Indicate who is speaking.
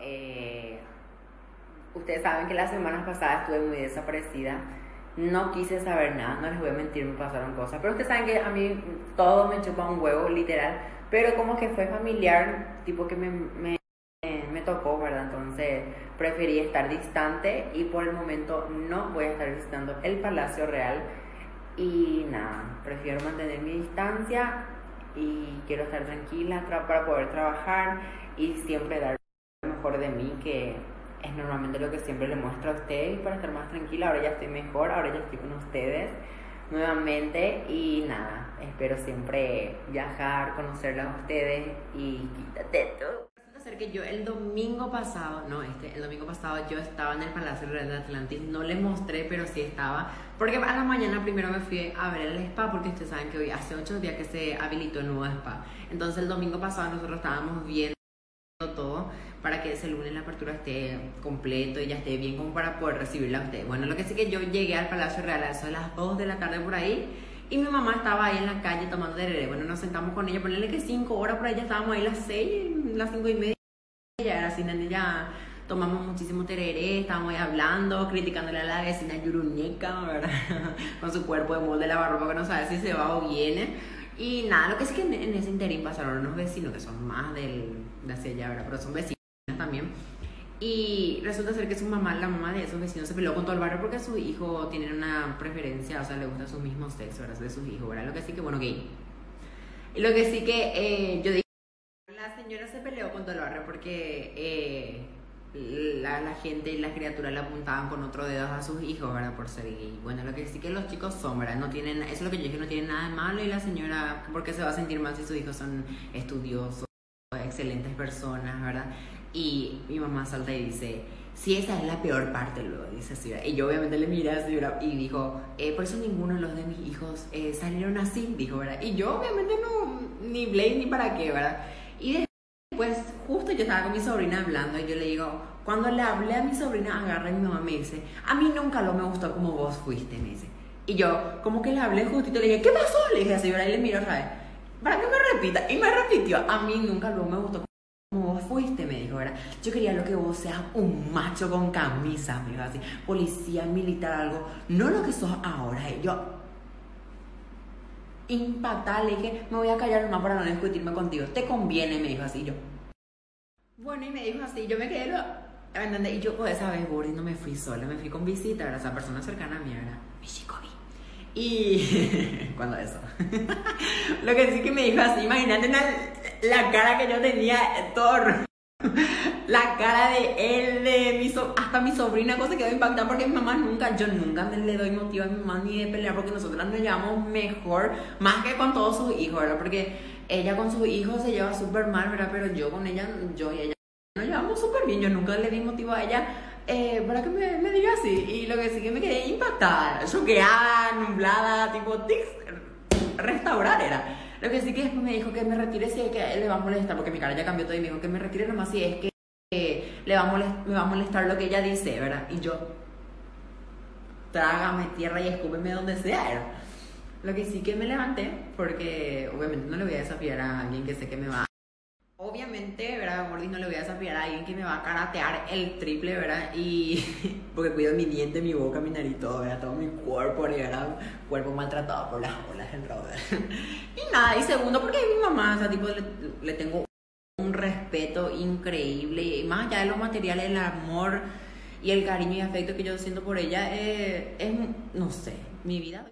Speaker 1: Eh, ustedes saben que la semana pasada estuve muy desaparecida. No quise saber nada, no les voy a mentir, me pasaron cosas. Pero ustedes saben que a mí todo me chupa un huevo, literal. Pero como que fue familiar, tipo que me, me, me tocó, ¿verdad? Entonces preferí estar distante y por el momento no voy a estar visitando el Palacio Real. Y nada, prefiero mantener mi distancia y quiero estar tranquila para poder trabajar y siempre dar mejor de mí, que es normalmente lo que siempre le muestro a ustedes para estar más tranquila. Ahora ya estoy mejor, ahora ya estoy con ustedes nuevamente y nada, espero siempre viajar, conocerlas a ustedes y quítate todo. Ser que yo el domingo pasado, no, este, el domingo pasado yo estaba en el Palacio Real de Atlantis, no les mostré, pero sí estaba, porque a la mañana primero me fui a ver el spa, porque ustedes saben que hoy hace ocho días que se habilitó el nuevo spa, entonces el domingo pasado nosotros estábamos viendo todo para que ese lunes la apertura esté completo y ya esté bien como para poder recibirla a ustedes. Bueno, lo que sí que yo llegué al Palacio Real a eso de las 2 de la tarde por ahí y mi mamá estaba ahí en la calle tomando tereré. Bueno, nos sentamos con ella, ponerle que 5 horas por ahí, ya estábamos ahí las 6, las 5 y media. Ya era así, ya tomamos muchísimo tereré, estábamos ahí hablando, criticándole a la vecina yuruñeca, ¿verdad? con su cuerpo de molde de lavarropa que no sabe si se va o viene. Y nada, lo que sí que en, ese interín pasaron unos vecinos que son más del, de hacia allá, ¿verdad? Pero son vecinos también. Y resulta ser que su mamá, la mamá de esos vecinos, se peleó con todo el barrio porque su hijo tiene una preferencia, o sea, le gusta su mismo sexo, ¿verdad? De sus hijos, ¿verdad? Lo que sí que, bueno, gay. Y lo que sí que eh, yo dije, la señora se peleó con todo el barrio porque eh, la, la, gente y las criaturas le apuntaban con otro dedo a sus hijos, ¿verdad? Por ser gay. Bueno, lo que sí que los chicos son, ¿verdad? No tienen, eso es lo que yo dije, no tienen nada de malo y la señora, porque se va a sentir mal si sus hijos son estudiosos, excelentes personas, ¿verdad? Y mi mamá salta y dice, si esa es la peor parte, luego dice así, Y yo obviamente le miré así, Y dijo, eh, por eso ninguno de los de mis hijos eh, salieron así, dijo, ¿verdad? Y yo obviamente no, ni Blake ni para qué, ¿verdad? Y justo yo estaba con mi sobrina hablando y yo le digo, cuando le hablé a mi sobrina, agarra y mi mamá me dice, a mí nunca lo me gustó como vos fuiste, me dice. Y yo, como que le hablé justito, le dije, ¿qué pasó? Le dije así, ¿verdad? Y le miro otra vez, para que me repita. Y me repitió, a mí nunca lo me gustó como vos fuiste, me dijo, ¿verdad? Yo quería lo que vos seas un macho con camisa, me dijo así, policía, militar, algo, no lo que sos ahora. Y yo, impactada, le dije, me voy a callar más para no discutirme contigo, te conviene, me dijo así, yo. Bueno, y me dijo así, yo me quedé, lo, Y yo, pues, esa vez, Gordy, no me fui sola, me fui con visita, ¿verdad? Esa persona cercana a mí, ¿verdad? Mi chico, y cuando eso. Lo que sí que me dijo así, imagínate la cara que yo tenía, Thor. La cara de él, de mi hasta mi sobrina, cosa que quedó impactada porque mi mamá nunca, yo nunca me le doy motivo a mi mamá ni de pelear porque nosotras nos llevamos mejor, más que con todos sus hijos, ¿verdad? Porque ella con sus hijos se lleva súper mal, ¿verdad? Pero yo con ella, yo y ella nos llevamos súper bien, yo nunca le di motivo a ella eh, para que me, me, diga así. Y lo que sí que me quedé impactada, choqueada, nublada, tipo, tics, restaurar era. Lo que sí que después me dijo que me retire si es que le va a molestar, porque mi cara ya cambió todo y me dijo que me retire nomás si es que le va a molestar, me va a molestar lo que ella dice, ¿verdad? Y yo, trágame tierra y escúpeme donde sea, era. Lo que sí que me levanté, porque obviamente no le voy a desafiar a alguien que sé que me va Obviamente, ¿verdad? Gordis no le voy a desafiar a alguien que me va a karatear el triple, ¿verdad? Y porque cuido mi diente, mi boca, mi nariz, todo, ¿verdad? Todo mi cuerpo, ¿verdad? Cuerpo maltratado por las olas del rover. Y nada, y segundo, porque mi mamá, o sea, tipo, le, tengo un respeto increíble, y más allá de los materiales, el amor y el cariño y afecto que yo siento por ella, eh, es, no sé, mi vida.